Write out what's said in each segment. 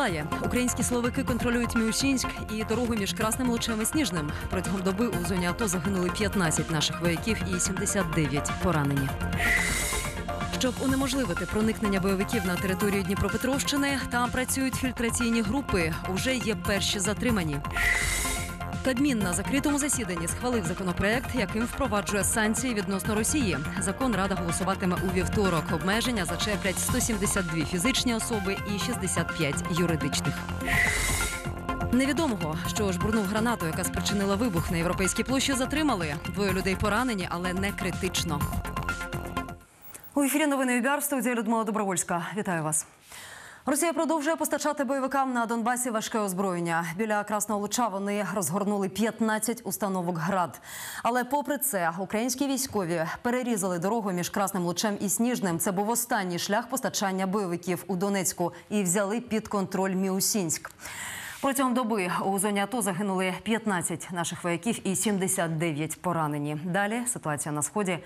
триває. Українські словики контролюють Міусінськ і дорогу між Красним Лучем і Сніжним. Протягом доби у зоні АТО загинули 15 наших вояків і 79 поранені. Щоб унеможливити проникнення бойовиків на територію Дніпропетровщини, там працюють фільтраційні групи. Уже є перші затримані. Кабмін на закритому засіданні схвалив законопроект, яким впроваджує санкції відносно Росії. Закон Рада голосуватиме у вівторок. Обмеження зачеплять 172 фізичні особи і 65 юридичних. Невідомого, що жбурнув гранату, яка спричинила вибух на європейській площі, затримали. Двоє людей поранені, але не критично. У ефірі новини UBR, я Людмила Добровольська. Вітаю вас. Росія продовжує постачати бойовикам на Донбасі важке озброєння. Біля Красного Луча вони розгорнули 15 установок град. Але попри це, українські військові перерізали дорогу між Красним Лучем і Сніжним. Це був останній шлях постачання бойовиків у Донецьку і взяли під контроль Міусинськ. Протягом доби у зоні АТО загинули 15 наших вояків і 79 поранені. Далі ситуація на сході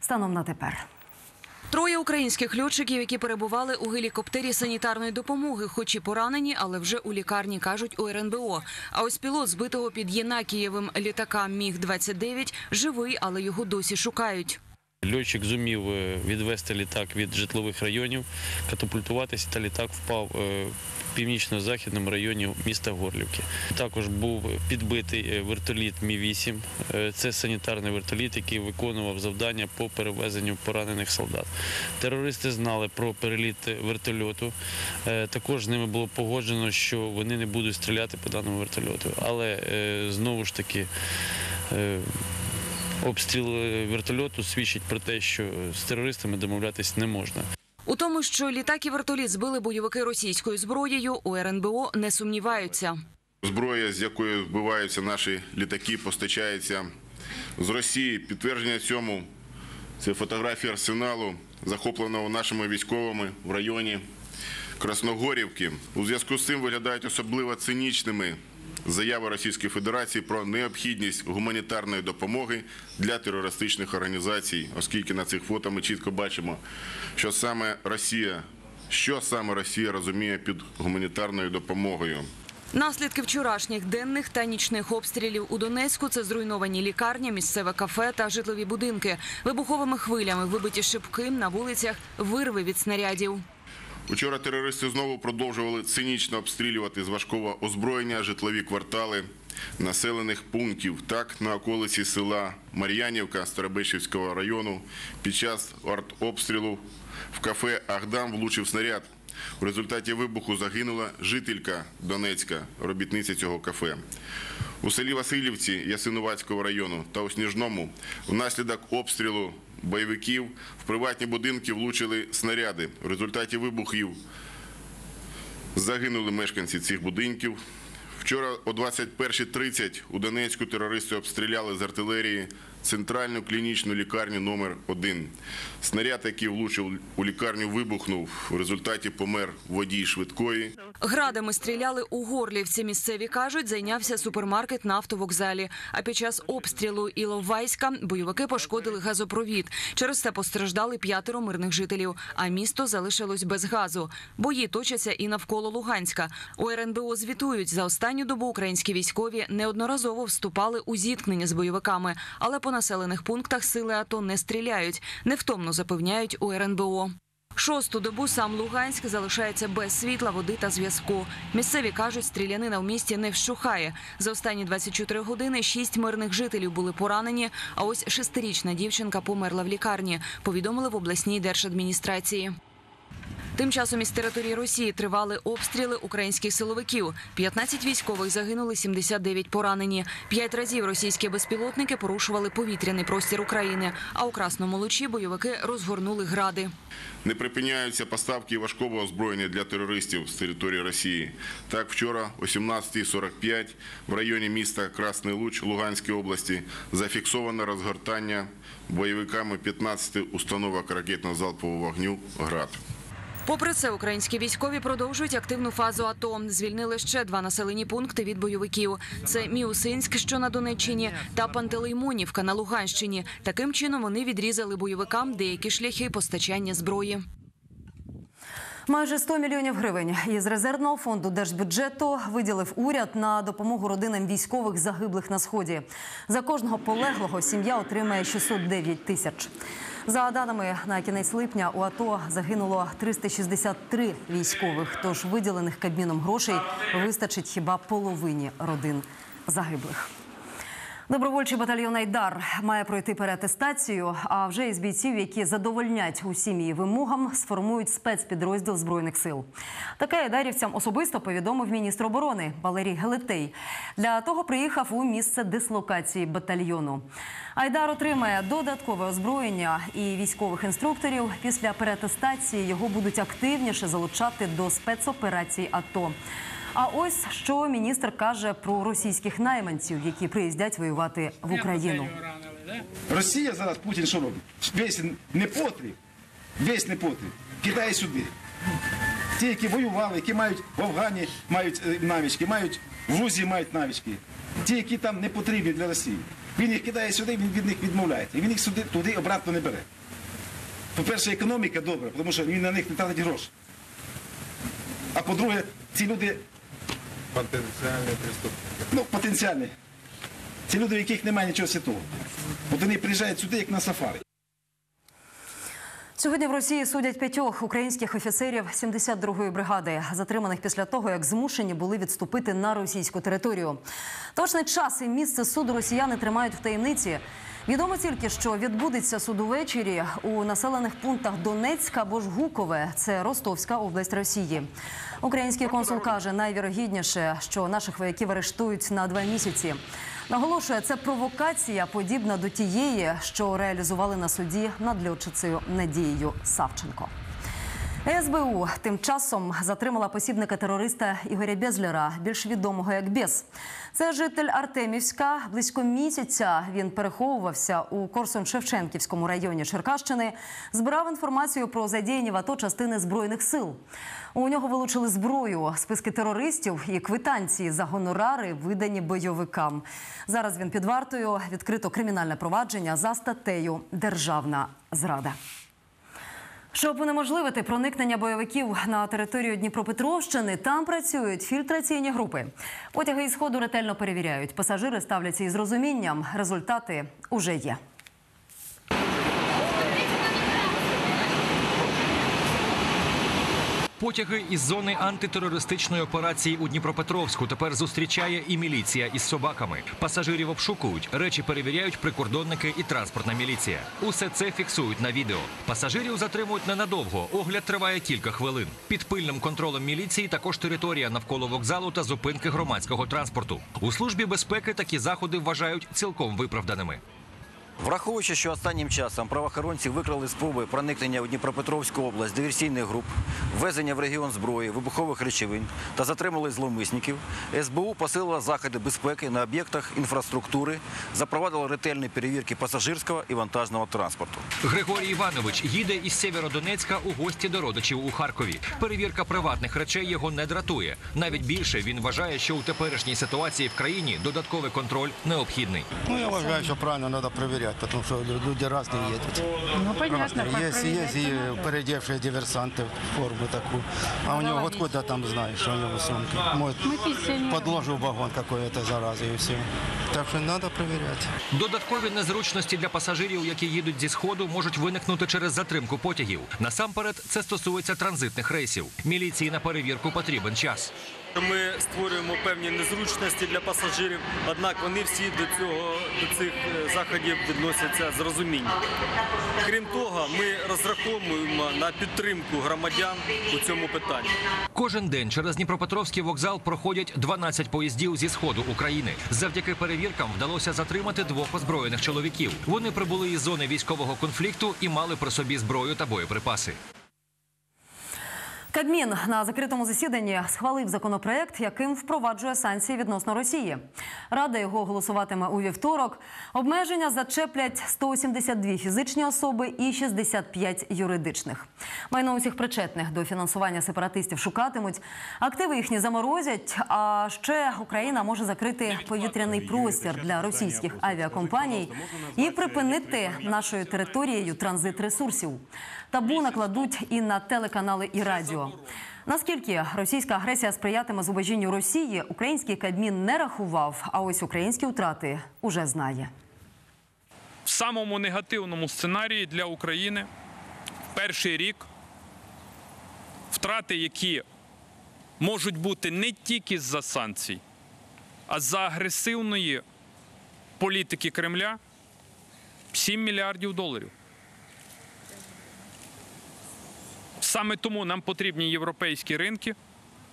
станом на тепер. Троє українських льотчиків, які перебували у гелікоптері санітарної допомоги, хоч і поранені, але вже у лікарні кажуть у РНБО. А ось пілот збитого під Єнакієвим літака Міг 29 живий, але його досі шукають. Льотчик зумів е, відвести літак від житлових районів, катапультуватися, та літак впав е, північно-західному районі міста Горлівки. Також був підбитий е, вертоліт Мі-8. Е, Це санітарний вертоліт, який виконував завдання по перевезенню поранених солдат. Терористи знали про переліт вертольоту. Е, Також з ними було погоджено, що вони не будуть стріляти по даному вертольоту. Але знову ж таки. Обстріл вертольоту свідчить про те, що з терористами домовлятись не можна. У тому, що літак і вертоліт збили бойовики російською зброєю, у РНБО не сумніваються. Зброя, з якою збиваються наші літаки, постачається з Росії. Підтвердження цьому це фотографії арсеналу, захопленого нашими військовими в районі Красногорівки. У зв'язку з цим виглядають особливо цинічними заяви Російської Федерації про необхідність гуманітарної допомоги для терористичних організацій, оскільки на цих фото ми чітко бачимо, що саме Росія, що саме Росія розуміє під гуманітарною допомогою. Наслідки вчорашніх денних та нічних обстрілів у Донецьку це зруйновані лікарня, місцеве кафе та житлові будинки. Вибуховими хвилями вибиті шибки на вулицях, вирви від снарядів. Учора терористи знову продовжували цинічно обстрілювати з важкого озброєння житлові квартали населених пунктів. Так, на околиці села Мар'янівка Старобишівського району під час артобстрілу в кафе Ахдам влучив снаряд. У результаті вибуху загинула жителька Донецька, робітниця цього кафе. У селі Васильівці Ясинуватського району та у Сніжному внаслідок обстрілу бойовиків в приватні будинки влучили снаряди. В результаті вибухів загинули мешканці цих будинків. Вчора о 21.30 у Донецьку терористи обстріляли з артилерії центральну клінічну лікарню номер 1 Снаряд, який влучив у лікарню, вибухнув. В результаті помер водій швидкої. Градами стріляли у Горлівці. Місцеві кажуть, зайнявся супермаркет на автовокзалі. А під час обстрілу Іловайська бойовики пошкодили газопровід. Через це постраждали п'ятеро мирних жителів. А місто залишилось без газу. Бої точаться і навколо Луганська. У РНБО звітують за останню добу українські військові неодноразово вступали у зіткнення з бойовиками, але по населених пунктах сили АТО не стріляють. Невтомно запевняють у РНБО. Шосту добу сам Луганськ залишається без світла, води та зв'язку. Місцеві кажуть, стрілянина в місті не вщухає. За останні 24 години шість мирних жителів були поранені. А ось шестирічна дівчинка померла в лікарні. Повідомили в обласній держадміністрації. Тим часом із території Росії тривали обстріли українських силовиків. 15 військових загинули, 79 поранені. П'ять разів російські безпілотники порушували повітряний простір України. А у Красному Лучі бойовики розгорнули гради. Не припиняються поставки важкого озброєння для терористів з території Росії. Так, вчора о 17.45 в районі міста Красний Луч Луганської області зафіксовано розгортання бойовиками 15 установок ракетно-залпового вогню «Град». Попри це, українські військові продовжують активну фазу АТО. Звільнили ще два населені пункти від бойовиків: це Міусинськ, що на Донеччині, та Пантелеймонівка на Луганщині. Таким чином вони відрізали бойовикам деякі шляхи постачання зброї. Майже 100 мільйонів гривень із резервного фонду держбюджету виділив уряд на допомогу родинам військових загиблих на сході. За кожного полеглого сім'я отримає 609 тисяч. За даними на кінець липня у АТО загинуло 363 військових. Тож виділених кабміном грошей вистачить хіба половині родин загиблих. Добровольчий батальйон Айдар має пройти переатестацію. А вже із бійців, які задовольнять усім її вимогам, сформують спецпідрозділ збройних сил. Таке айдарівцям особисто повідомив міністр оборони Валерій Гелетей. Для того приїхав у місце дислокації батальйону. Айдар отримає додаткове озброєння і військових інструкторів. Після переатестації його будуть активніше залучати до спецоперацій АТО. А ось що міністр каже про російських найманців, які приїздять воювати в Україну. Росія зараз Путін що робить? Весь непотріб, весь непотріб кидає сюди. Ті, які воювали, які мають в Афгані мають е, навички, мають в Грузії мають навички. Ті, які там не потрібні для Росії. Він їх кидає сюди, він від них відмовляється. І він їх сюди туди обратно не бере. По-перше, економіка добра, тому що він на них не тратить гроші. А по-друге, ці люди Потенциальный преступник. ну, потенціальні. Ці люди, у яких немає нічого святого. От вони приїжджають сюди, як на сафарі. Сьогодні в Росії судять п'ятьох українських офіцерів 72-ї бригади, затриманих після того, як змушені були відступити на російську територію. Точний час і місце суду росіяни тримають в таємниці. Відомо тільки, що відбудеться суд увечері у населених пунктах Донецька або ж Гукове, це Ростовська область Росії. Український консул каже, найвірогідніше, що наших вояків арештують на два місяці. Наголошує, це провокація, подібна до тієї, що реалізували на суді над льотчицею Надією Савченко. СБУ тим часом затримала посібника терориста Ігоря Безлера, більш відомого як Бес. Це житель Артемівська. Близько місяця він переховувався у Корсун-Шевченківському районі Черкащини. Збирав інформацію про задіяні в АТО частини збройних сил. У нього вилучили зброю, списки терористів і квитанції за гонорари, видані бойовикам. Зараз він під вартою відкрито кримінальне провадження за статтею Державна зрада. Щоб унеможливити проникнення бойовиків на територію Дніпропетровщини, там працюють фільтраційні групи. Потяги із сходу ретельно перевіряють. Пасажири ставляться із розумінням. Результати уже є. Потяги із зони антитерористичної операції у Дніпропетровську тепер зустрічає і міліція із собаками. Пасажирів обшукують, речі перевіряють прикордонники і транспортна міліція. Усе це фіксують на відео. Пасажирів затримують ненадовго. Огляд триває кілька хвилин. Під пильним контролем міліції також територія навколо вокзалу та зупинки громадського транспорту. У службі безпеки такі заходи вважають цілком виправданими. Враховуючи, що останнім часом правоохоронці викрали спроби проникнення у Дніпропетровську область диверсійних груп, ввезення в регіон зброї, вибухових речовин та затримали зловмисників, СБУ посилила заходи безпеки на об'єктах інфраструктури, запровадила ретельні перевірки пасажирського і вантажного транспорту. Григорій Іванович їде із Сєвєродонецька у гості до родичів у Харкові. Перевірка приватних речей його не дратує. Навіть більше він вважає, що у теперішній ситуації в країні додатковий контроль необхідний. Ну, я вважаю, що правильно треба перевіряти, тому що люди різні їдуть. Ну, понятно, є надо. і передівші диверсанти в форму таку. А у нього откуда там знаєш, що у нього сумки? Може, Мы пенсионеры. вагон какой-то зарази і все. Так що треба перевіряти. Додаткові незручності для пасажирів, які їдуть зі сходу, можуть виникнути через затримку потягів. Насамперед, це стосується транзитних рейсів. Міліції на перевірку потрібен час. Ми створюємо певні незручності для пасажирів, однак вони всі до цього до цих е, заходів відносяться з розумінням. Крім того, ми розраховуємо на підтримку громадян у цьому питанні. Кожен день через Дніпропетровський вокзал проходять 12 поїздів зі сходу України. Завдяки перевіркам вдалося затримати двох озброєних чоловіків. Вони прибули із зони військового конфлікту і мали при собі зброю та боєприпаси. Кабмін на закритому засіданні схвалив законопроект, яким впроваджує санкції відносно Росії. Рада його голосуватиме у вівторок. Обмеження зачеплять 182 фізичні особи і 65 юридичних. Майно усіх причетних до фінансування сепаратистів шукатимуть. Активи їхні заморозять. А ще Україна може закрити повітряний простір для російських авіакомпаній і припинити нашою територією транзит ресурсів. Табу накладуть і на телеканали і радіо. Наскільки російська агресія сприятиме зубожінню Росії, український Кабмін не рахував, а ось українські втрати уже знає. в самому негативному сценарії для України перший рік втрати, які можуть бути не тільки з-за санкцій, а за агресивної політики Кремля 7 мільярдів доларів. Саме тому нам потрібні європейські ринки,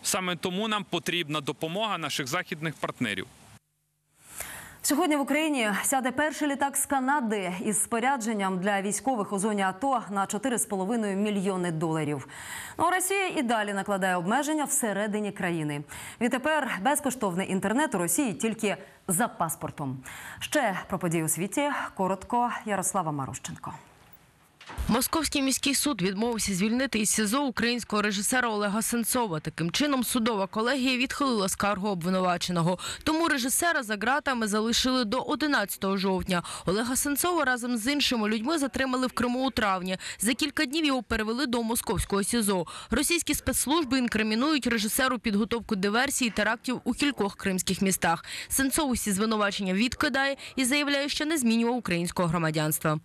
саме тому нам потрібна допомога наших західних партнерів. Сьогодні в Україні сяде перший літак з Канади із спорядженням для військових у зоні АТО на 4,5 мільйони доларів. Ну, а Росія і далі накладає обмеження всередині країни. Відтепер безкоштовний інтернет у Росії тільки за паспортом. Ще про події у світі коротко Ярослава Марущенко. Московський міський суд відмовився звільнити із СІЗО українського режисера Олега Сенцова. Таким чином, судова колегія відхилила скаргу обвинуваченого. Тому режисера за ґратами залишили до 11 жовтня. Олега Сенцова разом з іншими людьми затримали в Криму у травні. За кілька днів його перевели до московського СІЗО. Російські спецслужби інкримінують режисеру підготовку диверсій і терактів у кількох кримських містах. Сенцов усі звинувачення відкидає і заявляє, що не змінював українського громадянства.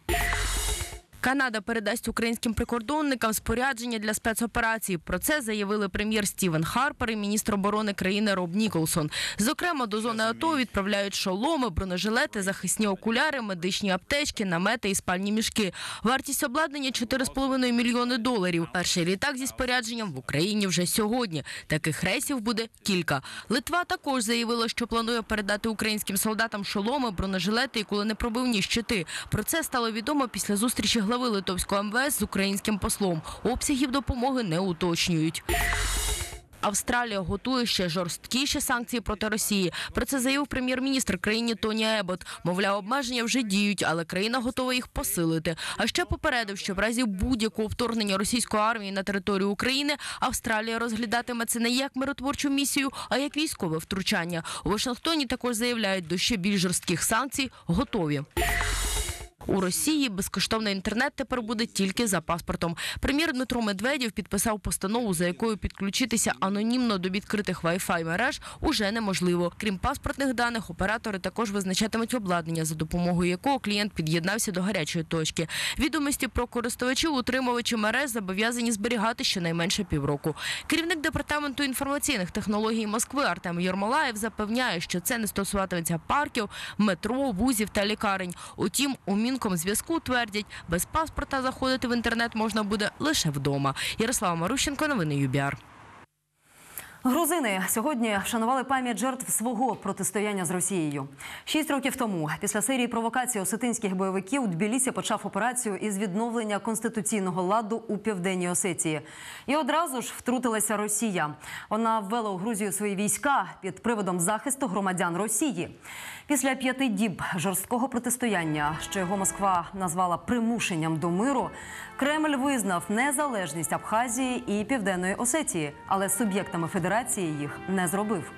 Канада передасть українським прикордонникам спорядження для спецоперацій. Про це заявили прем'єр Стівен Харпер і міністр оборони країни Роб Ніколсон. Зокрема, до зони АТО відправляють шоломи, бронежилети, захисні окуляри, медичні аптечки, намети і спальні мішки. Вартість обладнання 4,5 мільйони доларів. Перший літак зі спорядженням в Україні вже сьогодні. Таких рейсів буде кілька. Литва також заявила, що планує передати українським солдатам шоломи, бронежилети і куленепробивні щити. Про це стало відомо після зустрічі глави литовського МВС з українським послом. Обсягів допомоги не уточнюють. Австралія готує ще жорсткіші санкції проти Росії. Про це заявив прем'єр-міністр країни Тоні Ебот. Мовляв, обмеження вже діють, але країна готова їх посилити. А ще попередив, що в разі будь-якого вторгнення російської армії на територію України Австралія розглядатиме це не як миротворчу місію, а як військове втручання. У Вашингтоні також заявляють, до ще більш жорстких санкцій готові. У Росії безкоштовний інтернет тепер буде тільки за паспортом. Прем'єр Дмитро Медведєв підписав постанову, за якою підключитися анонімно до відкритих Wi-Fi мереж уже неможливо. Крім паспортних даних, оператори також визначатимуть обладнання, за допомогою якого клієнт під'єднався до гарячої точки. Відомості про користувачів утримувачі мереж зобов'язані зберігати щонайменше півроку. Керівник департаменту інформаційних технологій Москви Артем Єрмолаєв запевняє, що це не стосуватиметься парків, метро, вузів та лікарень. Утім, у Мінкомзв'язку твердять, без паспорта заходити в інтернет можна буде лише вдома. Ярослава Марущенко, новини UBR. Грузини сьогодні вшанували пам'ять жертв свого протистояння з Росією. Шість років тому, після серії провокацій осетинських бойовиків, Тбілісі почав операцію із відновлення конституційного ладу у південній Осетії. І одразу ж втрутилася Росія. Вона ввела у Грузію свої війська під приводом захисту громадян Росії. Після п'яти діб жорсткого протистояння, що його Москва назвала примушенням до миру, Кремль визнав незалежність Абхазії і Південної Осетії, але суб'єктами федерації їх не зробив.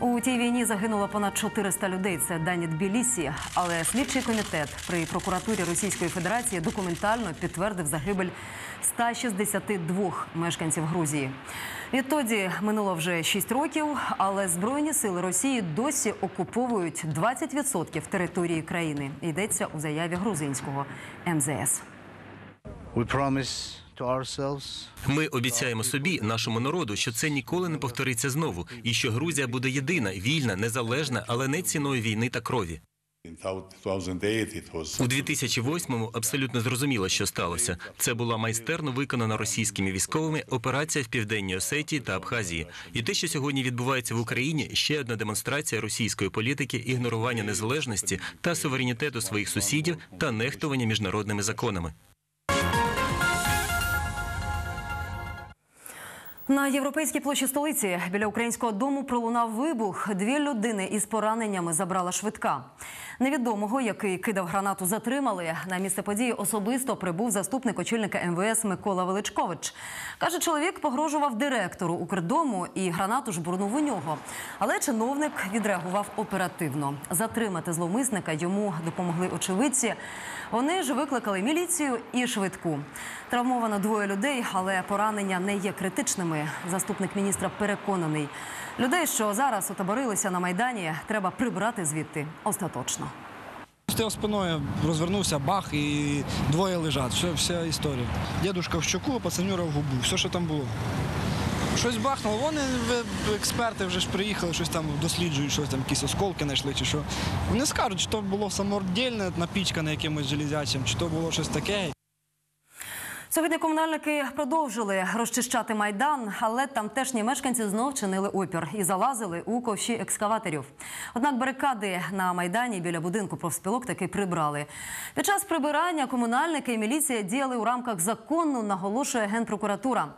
У тій війні загинуло понад 400 людей. Це дані Тбілісі. Але слідчий комітет при прокуратурі Російської Федерації документально підтвердив загибель 162 мешканців Грузії. Відтоді минуло вже 6 років, але збройні сили Росії досі окуповують 20% території країни. Йдеться у заяві грузинського МЗС. We promise Ми обіцяємо собі, нашому народу, що це ніколи не повториться знову, і що Грузія буде єдина, вільна, незалежна, але не ціною війни та крові. У 2008-му абсолютно зрозуміло, що сталося. Це була майстерно виконана російськими військовими операція в південній Осетії та Абхазії. І те, що сьогодні відбувається в Україні, ще одна демонстрація російської політики, ігнорування незалежності та суверенітету своїх сусідів та нехтування міжнародними законами. На європейській площі столиці біля українського дому пролунав вибух. Дві людини із пораненнями забрала швидка. Невідомого, який кидав гранату, затримали. На місце події особисто прибув заступник очільника МВС Микола Величкович. Каже, чоловік погрожував директору Укрдому і гранату жбурнув у нього. Але чиновник відреагував оперативно. Затримати зловмисника йому допомогли очевидці. Вони ж викликали міліцію і швидку. Травмовано двоє людей, але поранення не є критичними. Заступник міністра переконаний. Людей, що зараз отаборилися на майдані, треба прибрати звідти остаточно. Стояв спиною, розвернувся, бах, і двоє лежать. Все, вся історія. Дідушка в щоку, пацанюра в губу. Все, що там було. Щось бахнуло. Вони експерти вже ж приїхали, щось там досліджують, щось там, якісь осколки знайшли чи що. Вони скажуть, чи то було самодільне, напічкане якимось железячим, чи то було щось таке. Сьогодні комунальники продовжили розчищати майдан, але тамтешні мешканці знов чинили опір і залазили у ковші екскаваторів. Однак барикади на майдані біля будинку профспілок таки прибрали. Під час прибирання комунальники і міліція діяли у рамках закону, наголошує генпрокуратура.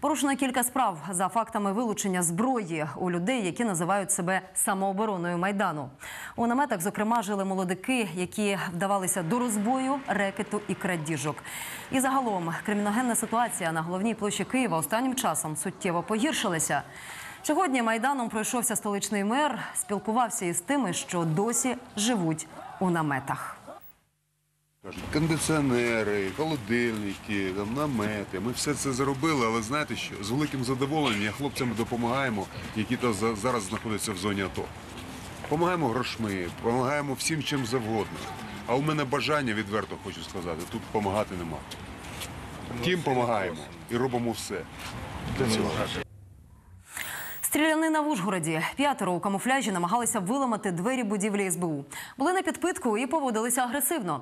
Порушено кілька справ за фактами вилучення зброї у людей, які називають себе самообороною майдану. У наметах, зокрема, жили молодики, які вдавалися до розбою, рекету і крадіжок. І загалом криміногенна ситуація на головній площі Києва останнім часом суттєво погіршилася. Сьогодні майданом пройшовся столичний мер, спілкувався із тими, що досі живуть у наметах. Кондиціонери, холодильники, там, намети. Ми все це зробили, але знаєте що? З великим задоволенням я хлопцям допомагаємо, які то за- зараз знаходяться в зоні АТО. Помагаємо грошми, допомагаємо всім чим завгодно. А у мене бажання, відверто хочу сказати, тут допомагати нема. Тим допомагаємо і робимо все. Для цього. Стрілянина в Ужгороді. П'ятеро у камуфляжі намагалися виламати двері будівлі СБУ. Були на підпитку і поводилися агресивно.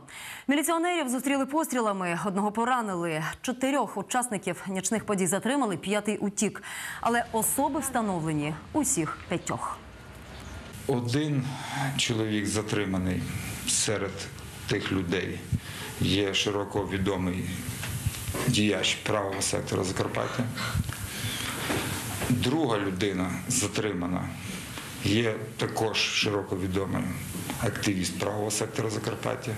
Міліціонерів зустріли пострілами, одного поранили. Чотирьох учасників нічних подій затримали, п'ятий утік. Але особи встановлені усіх п'ятьох. Один чоловік затриманий серед тих людей є широко відомий діяч правого сектора Закарпаття. Друга людина затримана є також широко відомий активіст правого сектора Закарпаття.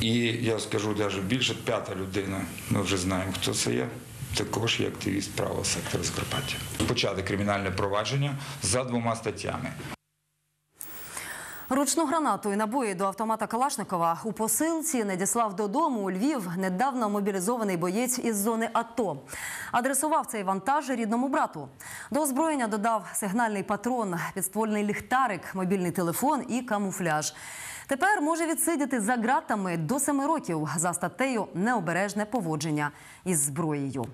І я скажу навіть більше п'ята людина, ми вже знаємо, хто це є. Також є активіст правого сектора Закарпаття. Почати кримінальне провадження за двома статтями. Ручну гранату і набої до автомата Калашникова у посилці надіслав додому у Львів недавно мобілізований боєць із зони АТО. Адресував цей вантаж рідному брату. До озброєння додав сигнальний патрон, підствольний ліхтарик, мобільний телефон і камуфляж. Тепер може відсидіти за ґратами до семи років за статтею необережне поводження із зброєю.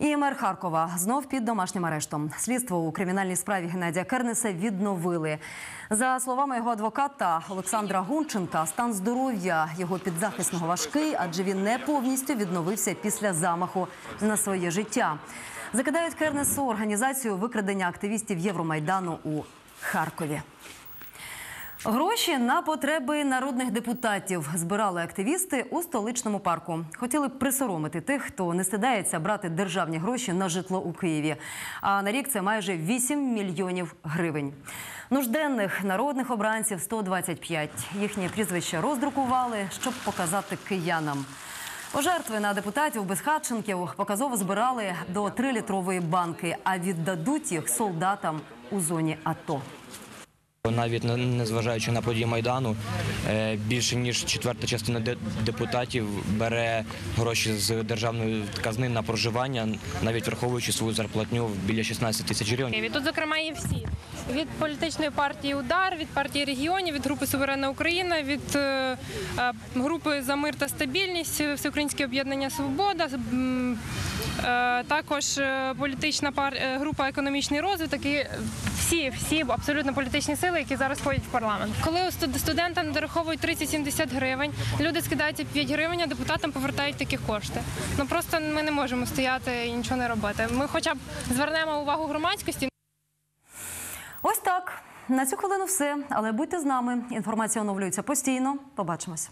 І мер Харкова знов під домашнім арештом. Слідство у кримінальній справі Геннадія Кернеса відновили. За словами його адвоката Олександра Гунченка, стан здоров'я його підзахисного важкий, адже він не повністю відновився після замаху на своє життя. Закидають Кернесу організацію викрадення активістів Євромайдану у Харкові. Гроші на потреби народних депутатів збирали активісти у столичному парку. Хотіли присоромити тих, хто не стидається брати державні гроші на житло у Києві. А на рік це майже 8 мільйонів гривень. Нужденних народних обранців 125. Їхні прізвища роздрукували, щоб показати киянам. Пожертви на депутатів безхатченків показово збирали до 3-літрової банки, а віддадуть їх солдатам у зоні АТО. Навіть не- незважаючи на події майдану, е, більше ніж четверта частина депутатів бере гроші з державної казни на проживання, навіть враховуючи свою зарплатню біля 16 тисяч гривень. Тут, зокрема, є всі від політичної партії Удар, від партії регіонів, від групи Суверенна Україна, від е, е, групи за мир та стабільність, Всеукраїнське об'єднання Свобода. Також політична група економічний розвиток і всі, всі абсолютно політичні сили, які зараз входять в парламент. Коли студентам дораховують 30-70 гривень, люди скидаються 5 гривень, а депутатам повертають такі кошти. Ну просто ми не можемо стояти і нічого не робити. Ми, хоча б звернемо увагу громадськості. Ось так. На цю хвилину все. Але будьте з нами. Інформація оновлюється постійно. Побачимось.